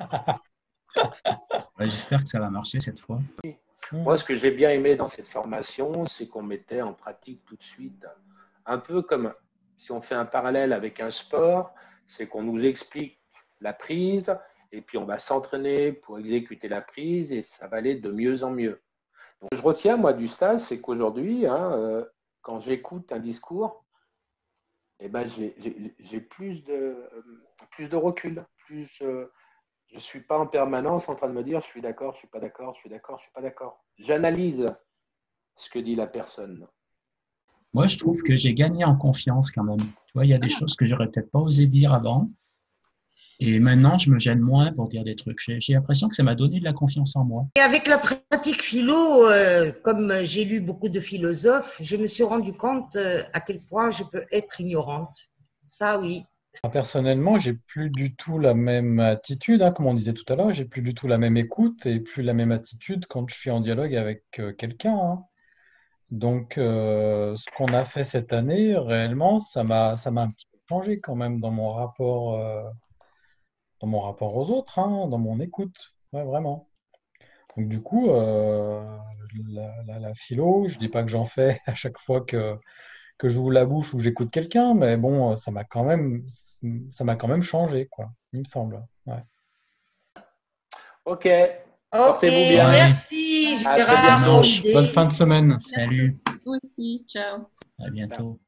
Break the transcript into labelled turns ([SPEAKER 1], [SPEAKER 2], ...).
[SPEAKER 1] J'espère que ça va marcher cette fois.
[SPEAKER 2] Moi, ce que j'ai bien aimé dans cette formation, c'est qu'on mettait en pratique tout de suite, un peu comme si on fait un parallèle avec un sport, c'est qu'on nous explique la prise et puis on va s'entraîner pour exécuter la prise et ça va aller de mieux en mieux. Donc, je retiens, moi, du stage, c'est qu'aujourd'hui, hein, euh, quand j'écoute un discours, eh ben, j'ai plus de, plus de recul, plus, euh, je ne suis pas en permanence en train de me dire je suis d'accord, je ne suis pas d'accord, je suis d'accord, je ne suis pas d'accord. J'analyse ce que dit la personne.
[SPEAKER 1] Moi, je trouve que j'ai gagné en confiance quand même. Tu vois, il y a des ah. choses que j'aurais peut-être pas osé dire avant. Et maintenant, je me gêne moins pour dire des trucs. J'ai l'impression que ça m'a donné de la confiance en moi.
[SPEAKER 3] Et avec la pratique philo, euh, comme j'ai lu beaucoup de philosophes, je me suis rendu compte euh, à quel point je peux être ignorante. Ça, oui.
[SPEAKER 4] Personnellement, j'ai plus du tout la même attitude, hein, comme on disait tout à l'heure, j'ai plus du tout la même écoute et plus la même attitude quand je suis en dialogue avec euh, quelqu'un. Hein. Donc, euh, ce qu'on a fait cette année, réellement, ça m'a, ça m'a un petit peu changé quand même dans mon rapport, euh, dans mon rapport aux autres, hein, dans mon écoute, ouais, vraiment. Donc, du coup, la, la, philo, je dis pas que j'en fais à chaque fois que que j'ouvre la bouche ou j'écoute quelqu'un, mais bon, ça m'a quand même, ça m'a quand même changé, quoi. Il me semble. Ouais.
[SPEAKER 2] Ok.
[SPEAKER 3] Ok, merci
[SPEAKER 1] Gérard. Bonne fin de semaine.
[SPEAKER 5] Salut. Vous aussi. Ciao.
[SPEAKER 1] À bientôt.